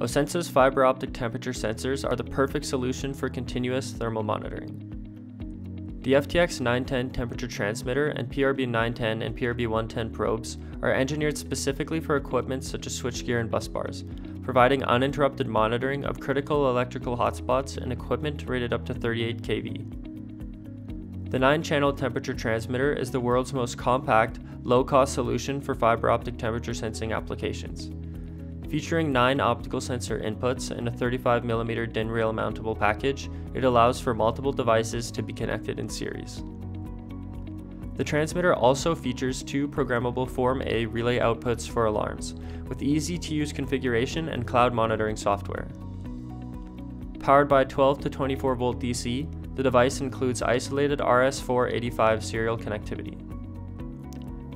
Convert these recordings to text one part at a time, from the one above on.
Osensa's fiber optic temperature sensors are the perfect solution for continuous thermal monitoring. The FTX 910 temperature transmitter and PRB 910 and PRB 110 probes are engineered specifically for equipment such as switchgear and bus bars, providing uninterrupted monitoring of critical electrical hotspots and equipment rated up to 38 kV. The 9 channel temperature transmitter is the world's most compact, low cost solution for fiber optic temperature sensing applications. Featuring 9 optical sensor inputs and a 35mm DIN rail mountable package, it allows for multiple devices to be connected in series. The transmitter also features two programmable Form A relay outputs for alarms, with easy to use configuration and cloud monitoring software. Powered by 12 to 24 volt DC, the device includes isolated RS485 serial connectivity.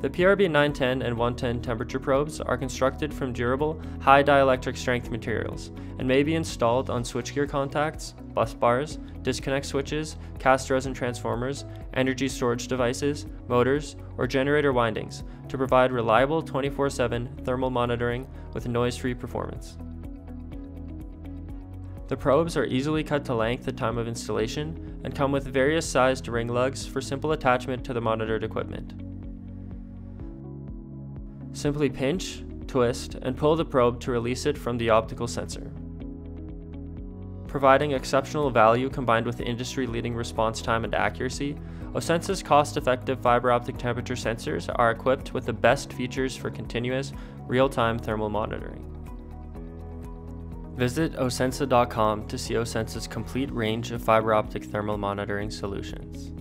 The PRB 910 and 110 temperature probes are constructed from durable, high dielectric strength materials and may be installed on switchgear contacts, bus bars, disconnect switches, cast resin transformers, energy storage devices, motors, or generator windings to provide reliable 24 7 thermal monitoring with noise free performance. The probes are easily cut to length at time of installation and come with various sized ring lugs for simple attachment to the monitored equipment. Simply pinch, twist, and pull the probe to release it from the optical sensor. Providing exceptional value combined with industry-leading response time and accuracy, Osensa's cost-effective fiber optic temperature sensors are equipped with the best features for continuous, real-time thermal monitoring. Visit osensa.com to see Osensa's complete range of fiber optic thermal monitoring solutions.